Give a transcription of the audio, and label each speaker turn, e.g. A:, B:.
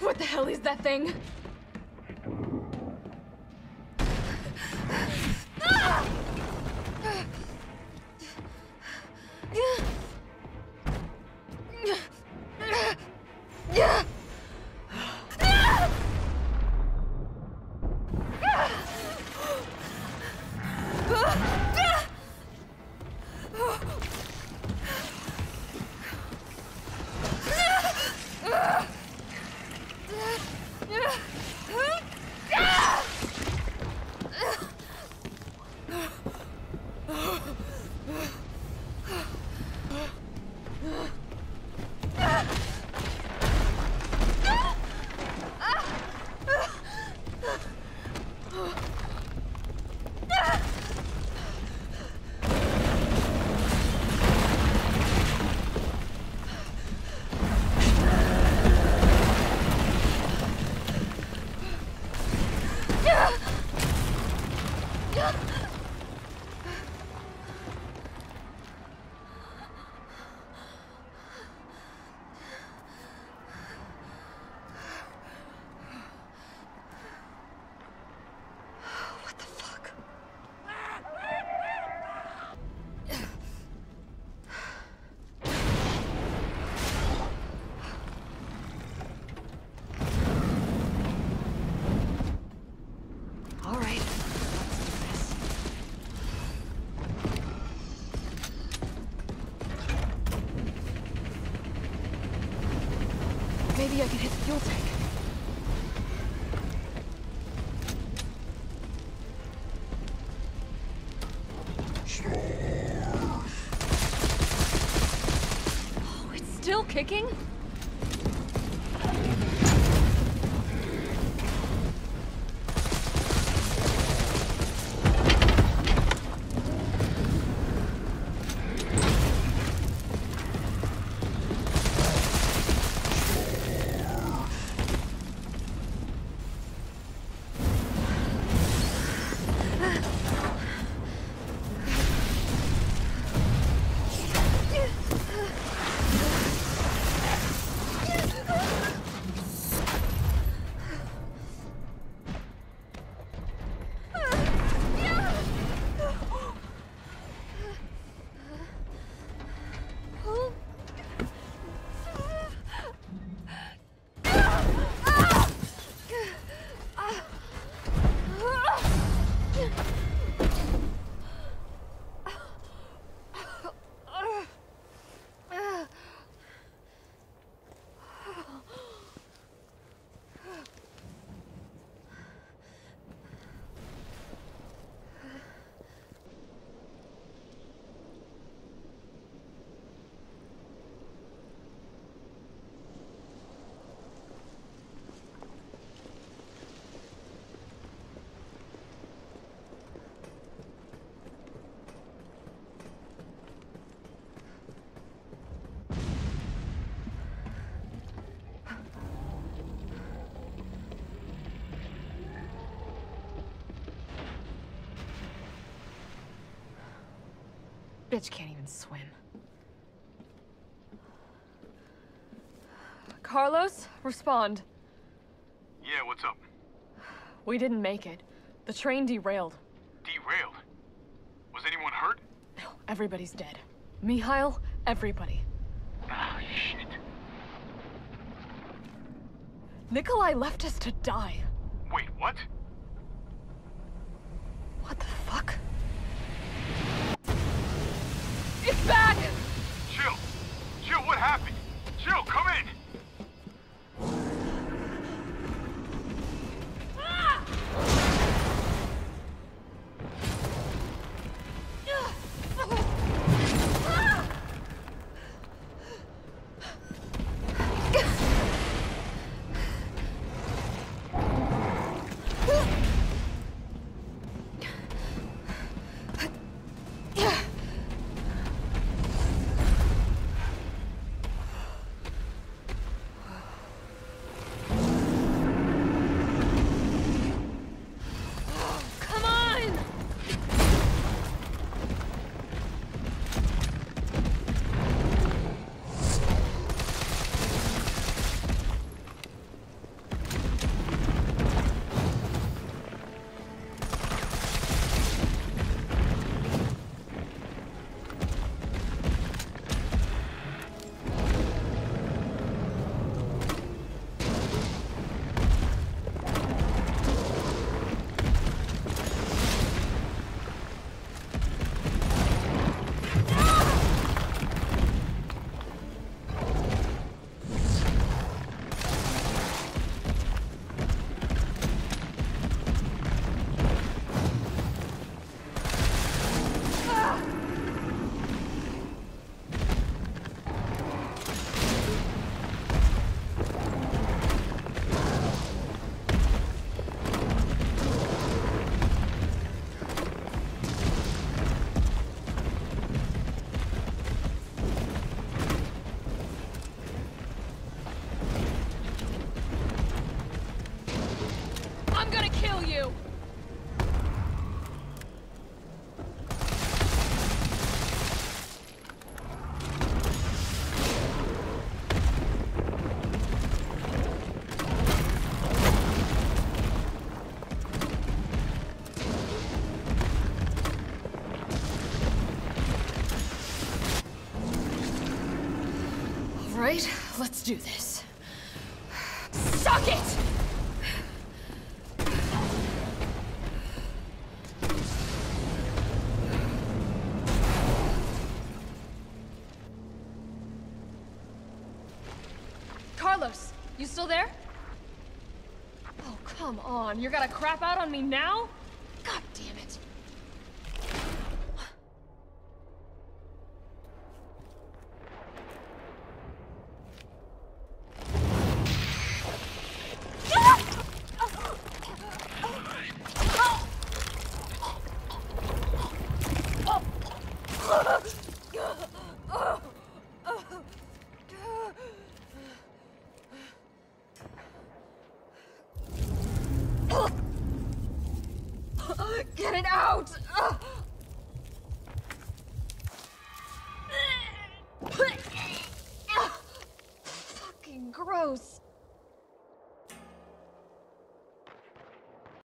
A: What the hell is that thing? Maybe I can hit the fuel tank. Oh, it's still kicking? Bitch can't even swim. Carlos, respond.
B: Yeah, what's up?
A: We didn't make it. The train derailed.
B: Derailed. Was anyone hurt?
A: No, everybody's dead. Mikhail, everybody.
B: Ah, shit.
A: Nikolai left us to die.
B: Wait, What?
A: Kill you! All right, let's do this. Suck it! Oh, come on. You're gonna crap out on me now? God damn it. Get it out! Fucking gross.